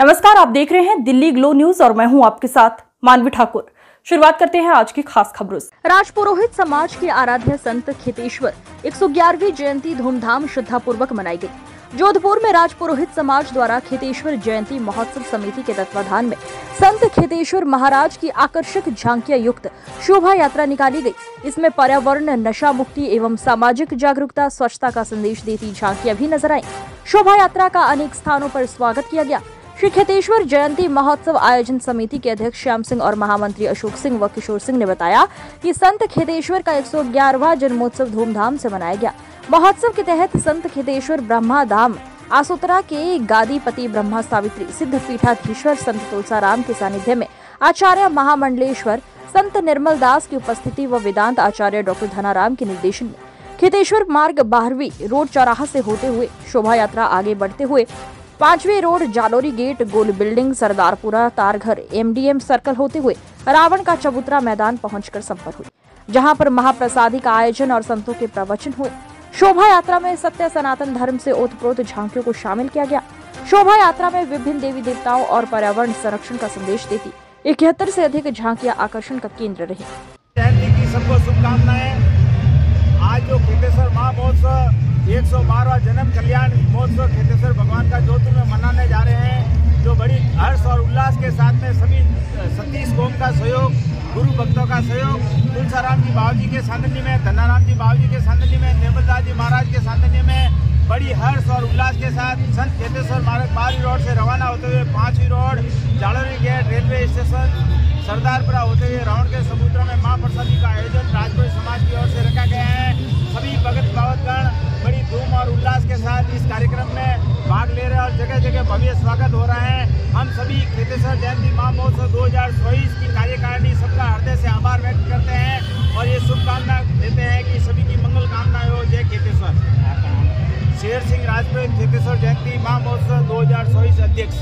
नमस्कार, आप देख रहे हैं दिल्ली ग्लो न्यूज़ और मैं हूँ आपके साथ मानवी ठाकुर। शुरुआत करते हैं आज की खास खबरों से। राजपुरोहित समाज के आराध्य संत खेतेश्वर 111वीं जयंती धूमधाम श्रद्धापूर्वक मनाई गई। जोधपुर में राजपुरोहित समाज द्वारा खेतेश्वर जयंती महोत्सव समिति के तत्वाधान में संत खेतेश्वर महाराज की आकर्षक झांकियाँ युक्त शोभा यात्रा निकाली गई। इसमें पर्यावरण नशा मुक्ति एवं सामाजिक जागरूकता, स्वच्छता का संदेश देती झांकियाँ भी नज़र आई। शोभा यात्रा का अनेक स्थानों पर स्वागत किया गया। श्री खेतेश्वर जयंती महोत्सव आयोजन समिति के अध्यक्ष श्याम सिंह और महामंत्री अशोक सिंह व किशोर सिंह ने बताया कि संत खेतेश्वर का 111वां जन्मोत्सव धूमधाम से मनाया गया। महोत्सव के तहत संत खेतेश्वर ब्रह्मा धाम आसोतरा के गादीपति ब्रह्मा सावित्री सिद्ध पीठाधीश्वर संत तुलसाराम के सानिध्य में, आचार्य महामंडलेश्वर, संत निर्मल दास की उपस्थिति व वेदांत आचार्य डॉक्टर धनाराम के निर्देशन में। खेतेश्वर मार्ग बारहवीं रोड चौराहा से होते हुए शोभा यात्रा आगे बढ़ते हुए पांचवे road Jalori gate, Gol building, Sardarpura, तारघर एमडीएम सर्कल होते हुए रावण का चबूतरा मैदान पहुंचकर संपन्न हुई, जहाँ पर महाप्रसादी का आयोजन और संतों के प्रवचन हुए। शोभा यात्रा में सत्य सनातन धर्म से ओतप्रोत झांकियों को शामिल किया गया। शोभा यात्रा में विभिन्न देवी देवताओं और पर्यावरण संरक्षण का संदेश देती, इकहत्तर से अधिक झांकियाँ आकर्षण का केंद्र रही। जयंती सबको शुभकामनाएँ। आज जो खेतेश्वर महामहोत्सव, एक सौ बारहवा जन्म कल्याण महोत्सव खेतेश्वर भगवान का जोधपुर का सहयोग, गुरु भक्तों का सहयोग, तुलसाराम जी बाबू जी के सानिध्य में, धनाराम जी बाबू जी के सानिध्य में, निर्मलदास जी महाराज के सानिध्य में बड़ी हर्ष और उल्लास के साथ संत चेतेश्वर मार्ग बारी रोड से रवाना होते हुए पांचवी road, Jalori gate railway station, Sardarpura होते हुए राउंड के समुद्र में माँ प्रसादी का आयोजन, राजपुर समाज की ओर से भव्य स्वागत हो रहा है। हम सभी खेतेश्वर जयंती महोत्सव दो हज़ार चौबीस की कार्यकारिणी सबका हृदय से आभार व्यक्त करते हैं और ये शुभकामना देते हैं कि सभी की मंगल कामना हो। जय खेतेश्वर शेर सिंह राजपूत खेतेश्वर जयंती महोत्सव दो अध्यक्ष।